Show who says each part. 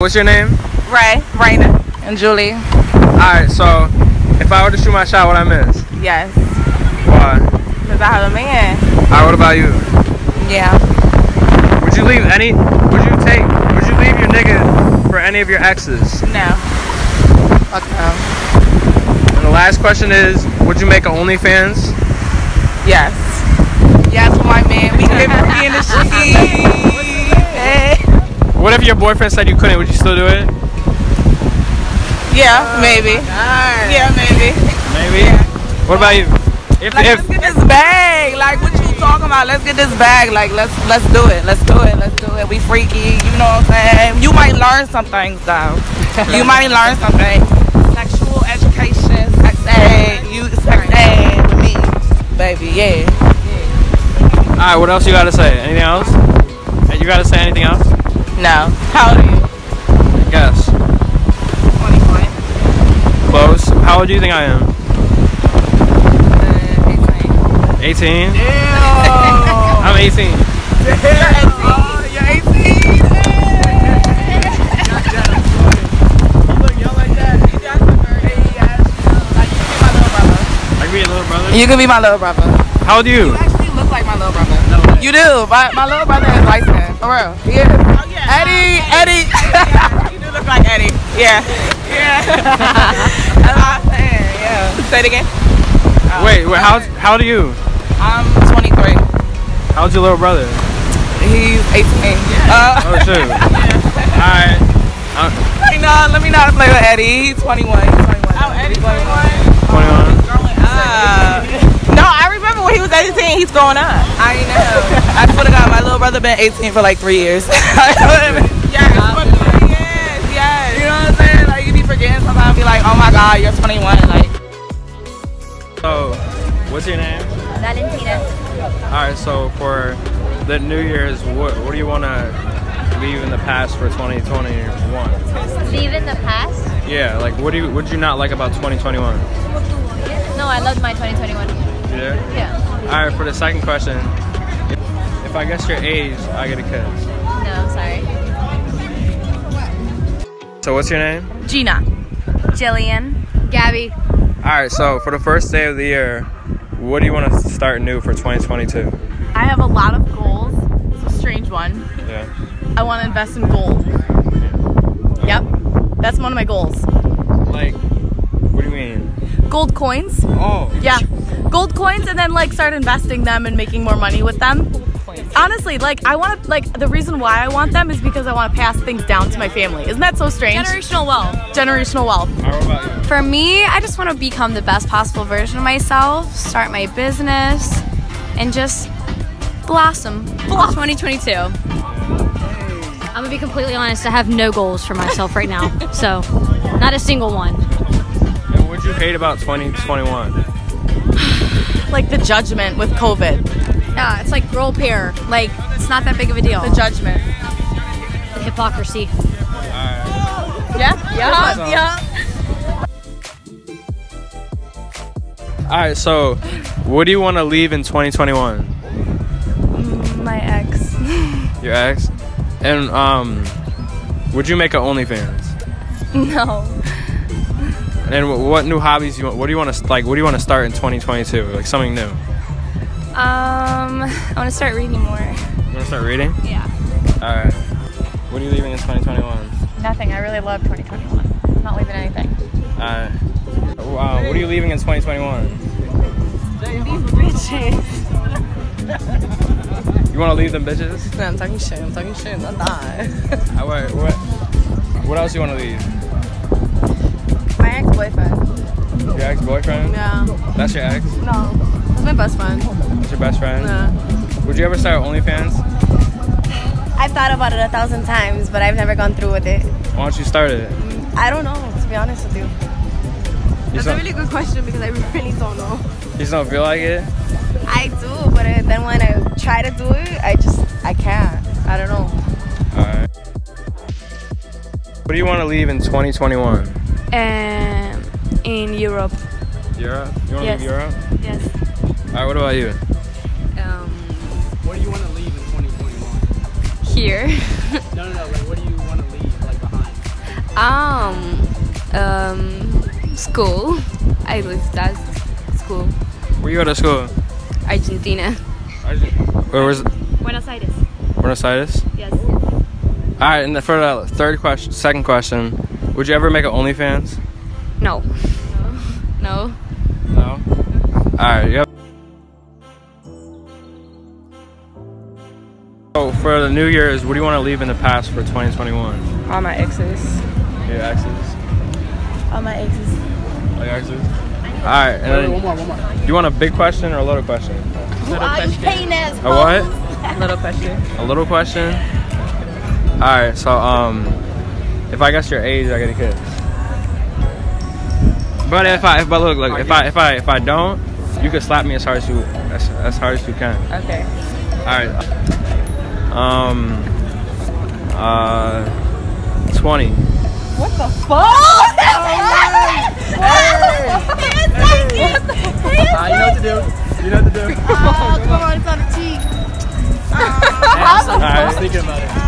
Speaker 1: What's your name?
Speaker 2: Ray, Raina, and Julie.
Speaker 1: Alright, so if I were to shoot my shot, what I miss?
Speaker 2: Yes.
Speaker 1: Why?
Speaker 2: Because I have a man.
Speaker 1: Alright, what about you?
Speaker 2: Yeah.
Speaker 1: Would you leave any would you take would you leave your nigga for any of your exes?
Speaker 2: No. Fuck no.
Speaker 1: And the last question is, would you make an OnlyFans?
Speaker 2: Yes. Yes, for my man. We can be in the street. Hey.
Speaker 1: What if your boyfriend said you couldn't, would you still do it?
Speaker 2: Yeah, maybe. Oh yeah, maybe.
Speaker 1: Maybe. What about you? If
Speaker 2: Like,
Speaker 1: if
Speaker 2: let's get this bag. Like, what you talking about? Let's get this bag. Like, let's let's do it. Let's do it. Let's do it. We freaky. You know what I'm saying? You might learn some things though. you might learn something. Sexual education, sex ed. You sex ed with me, baby. Yeah.
Speaker 1: Alright, what else you gotta say? Anything else? You gotta say anything else?
Speaker 2: How old are you?
Speaker 1: Guess.
Speaker 2: 21.
Speaker 1: Close. How old do you think I am?
Speaker 2: Uh,
Speaker 1: 18?
Speaker 2: 18.
Speaker 1: I'm 18.
Speaker 2: Oh, you're 18.
Speaker 1: I can be my little brother. I can be a little brother.
Speaker 2: You can be my little brother.
Speaker 1: How old are you?
Speaker 2: You actually look like my little brother. You do. My, my little brother is light skinned. For real. He is. Eddie, Eddie. you do look like Eddie. Yeah. Yeah. That's what I'm saying. Yeah. Say it again. Oh,
Speaker 1: Wait, wait, how how old are you?
Speaker 2: I'm 23.
Speaker 1: How old's your little brother?
Speaker 2: He's 18. Uh,
Speaker 1: Oh shoot. Alright. Uh,
Speaker 2: let me know. Let me know how to play with Eddie. He's 21. He's 21. Oh, Eddie's 21.
Speaker 1: 21.
Speaker 2: Uh, no, I remember when he was 18, he's growing up. I know. I swear to God, my little brother been 18 for like three years. yes, three years, yes. You know what I'm saying? Like, you be forgetting sometimes, be like, oh my God, you're 21. Like,
Speaker 1: So, what's your name?
Speaker 3: Valentina.
Speaker 1: Alright, so for the New Year's, what what do you want to leave in the past for 2021?
Speaker 3: Leave in the past?
Speaker 1: Yeah, like what do you what did you not like about 2021?
Speaker 3: No, I loved my 2021.
Speaker 1: Yeah.
Speaker 3: Yeah.
Speaker 1: All right, for the second question, if I guess your age, I get a kiss.
Speaker 3: No, sorry.
Speaker 1: So what's your name?
Speaker 2: Gina.
Speaker 3: Jillian. Gabby.
Speaker 1: All right, so for the first day of the year, what do you want to start new for 2022?
Speaker 4: I have a lot of goals. It's a strange one.
Speaker 1: Yeah.
Speaker 4: I want to invest in gold. Yeah. Yep. That's one of my goals.
Speaker 1: Like, what do you mean?
Speaker 4: Gold coins.
Speaker 1: Oh.
Speaker 4: Yeah. Gold coins and then like start investing them and making more money with them. Honestly, like I want to like the reason why I want them is because I want to pass things down to my family. Isn't that so strange?
Speaker 5: Generational wealth.
Speaker 4: Generational wealth.
Speaker 1: All right, about?
Speaker 5: For me, I just want to become the best possible version of myself, start my business, and just blossom. Blossom. 2022.
Speaker 6: I'm gonna be completely honest. I have no goals for myself right now, so not a single one.
Speaker 1: And what'd you hate about 2021?
Speaker 4: Like the judgment with COVID.
Speaker 5: Yeah, it's like grow a pair. Like it's not that big of a deal.
Speaker 4: The judgment.
Speaker 6: The hypocrisy.
Speaker 4: Yeah. Yeah.
Speaker 1: Awesome.
Speaker 4: Yeah.
Speaker 1: All right, so what do you want to leave in 2021?
Speaker 4: My ex.
Speaker 1: Your ex? And um, would you make an OnlyFans?
Speaker 4: No.
Speaker 1: And what new hobbies you want? What do you want to like? What do you want to start in 2022? Like something new.
Speaker 4: Um, I want to start reading more.
Speaker 1: You want to start reading?
Speaker 4: Yeah.
Speaker 1: All right. What are you leaving in 2021?
Speaker 4: Nothing. I really love 2021. I'm not leaving anything.
Speaker 1: Uh, wow. What are you leaving in 2021? You want to leave them bitches?
Speaker 2: No, I'm talking shit. I'm talking shit. Not that.
Speaker 1: Uh, what, what? What else you want to leave? Your ex-boyfriend?
Speaker 4: Yeah.
Speaker 1: That's your ex?
Speaker 4: No. That's my best friend.
Speaker 1: That's your best friend?
Speaker 4: Yeah.
Speaker 1: Would you ever start OnlyFans?
Speaker 7: I've thought about it a thousand times, but I've never gone through with it.
Speaker 1: Why don't you start it?
Speaker 7: I don't know, to be honest with you.
Speaker 1: You
Speaker 4: That's a really good question because I really don't know.
Speaker 1: you just don't feel like it?
Speaker 7: I do, but uh, then when I try to do it, I just I can't. I don't know.
Speaker 1: Alright. What do you want to leave in 2021?
Speaker 4: Um, in Europe.
Speaker 1: Europe? You want to
Speaker 4: Yes.
Speaker 1: leave Europe?
Speaker 4: Yes.
Speaker 1: Alright, what about you?
Speaker 4: Um,
Speaker 8: What do you want to leave in 2021?
Speaker 4: here.
Speaker 8: No, no, no. Like, what do you want to leave like behind?
Speaker 5: Um, um, school. I lived that school.
Speaker 1: Where you go to school?
Speaker 5: Argentina. Argentina.
Speaker 1: Where was
Speaker 9: Buenos Aires.
Speaker 1: Buenos Aires?
Speaker 9: Yes.
Speaker 1: All right, and for the third question, second question, would you ever make an OnlyFans?
Speaker 5: No. No.
Speaker 1: No. All right. Yep. So for the New Year's, what do you want to leave in the past for 2021?
Speaker 10: All my exes.
Speaker 1: Your exes.
Speaker 10: All my exes.
Speaker 1: All your exes. All right. And then,
Speaker 8: One more, one more.
Speaker 1: do you want a big question or a little question?
Speaker 10: Little question.
Speaker 1: A what?
Speaker 10: Little question.
Speaker 1: A little question. All right. So um, if I guess your age, I get a kiss. But if I, but look, look, if I, if I, if I don't, you can slap me as hard as you, as, as hard as you can.
Speaker 10: Okay.
Speaker 1: All right. Um. Uh. Twenty.
Speaker 10: What the fuck?
Speaker 8: Ah, you know what to do. You know what to do.
Speaker 5: come on, it's on the cheek.
Speaker 8: I was thinking about it.